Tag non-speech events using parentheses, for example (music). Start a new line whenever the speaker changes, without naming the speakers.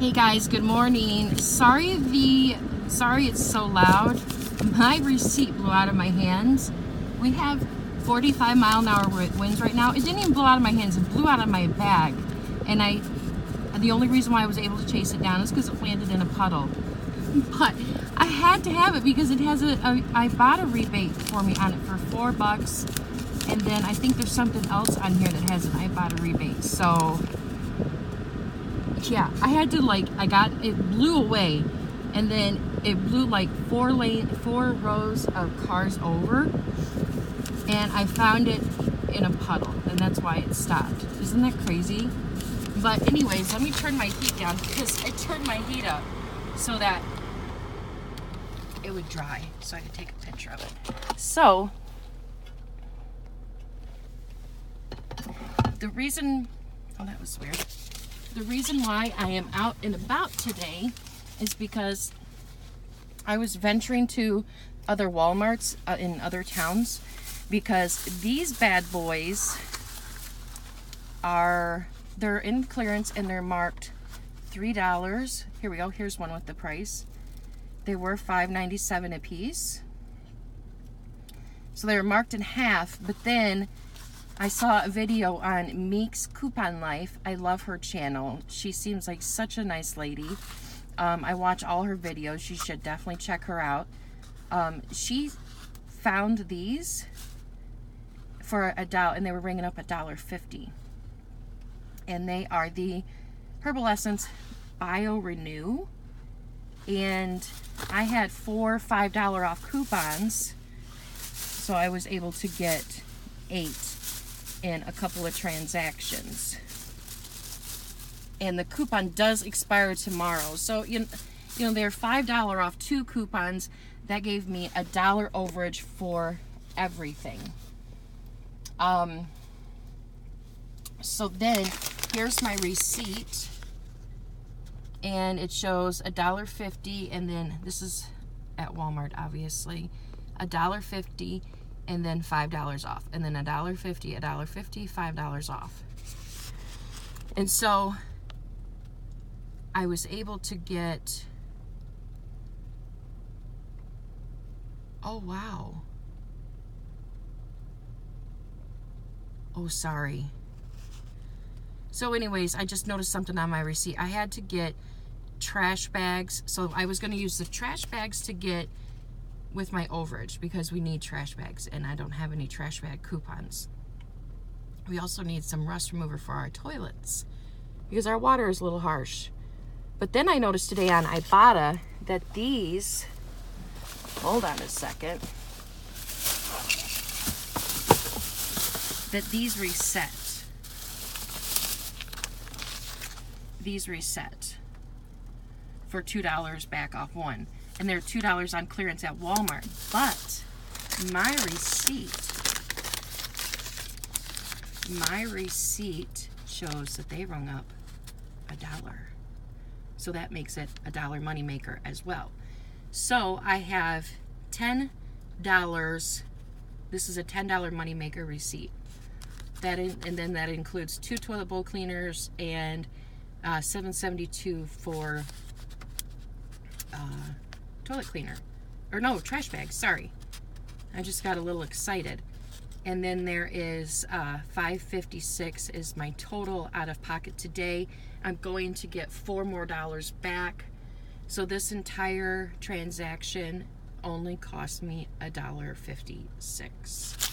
Hey guys, good morning. Sorry the sorry it's so loud. My receipt blew out of my hands. We have 45 mile an hour winds right now. It didn't even blow out of my hands, it blew out of my bag. And I the only reason why I was able to chase it down is because it landed in a puddle. (laughs) But I had to have it because it has a, a Ibotta rebate for me on it for four bucks. And then I think there's something else on here that has an Ibotta rebate. So yeah, I had to like, I got, it blew away and then it blew like four lane, four rows of cars over and I found it in a puddle and that's why it stopped. Isn't that crazy? But anyways, let me turn my heat down because I turned my heat up so that it would dry so I could take a picture of it. So, the reason, oh that was weird the reason why I am out and about today is because I was venturing to other Walmarts uh, in other towns because these bad boys are they're in clearance and they're marked three dollars. Here we go here's one with the price. They were $5.97 a piece so they were marked in half but then I saw a video on Meek's Coupon Life. I love her channel. She seems like such a nice lady. Um, I watch all her videos. You should definitely check her out. Um, she found these for a dollar, and they were ringing up a dollar fifty. And they are the Herbal Essence Bio Renew. And I had four $5 off coupons. So I was able to get eight in a couple of transactions. And the coupon does expire tomorrow. So, you know, you know they're $5 off two coupons. That gave me a dollar overage for everything. Um, so then, here's my receipt. And it shows a dollar fifty, and then this is at Walmart, obviously. A dollar fifty and then $5 off. And then a dollar fifty, a dollar fifty, five dollars off. And so I was able to get Oh wow. Oh sorry. So anyways, I just noticed something on my receipt. I had to get trash bags. So I was going to use the trash bags to get with my overage because we need trash bags and I don't have any trash bag coupons. We also need some rust remover for our toilets because our water is a little harsh. But then I noticed today on Ibotta that these, hold on a second, that these reset. These reset for $2 back off one and they're $2 on clearance at Walmart. But my receipt, my receipt shows that they rung up a dollar. So that makes it a dollar moneymaker as well. So I have $10. This is a $10 moneymaker receipt. That in, and then that includes two toilet bowl cleaners and uh, 772 for uh, toilet cleaner. Or no, trash bag, sorry. I just got a little excited. And then there is uh, 556 is my total out of pocket today. I'm going to get four more dollars back. So this entire transaction only cost me a dollar fifty-six.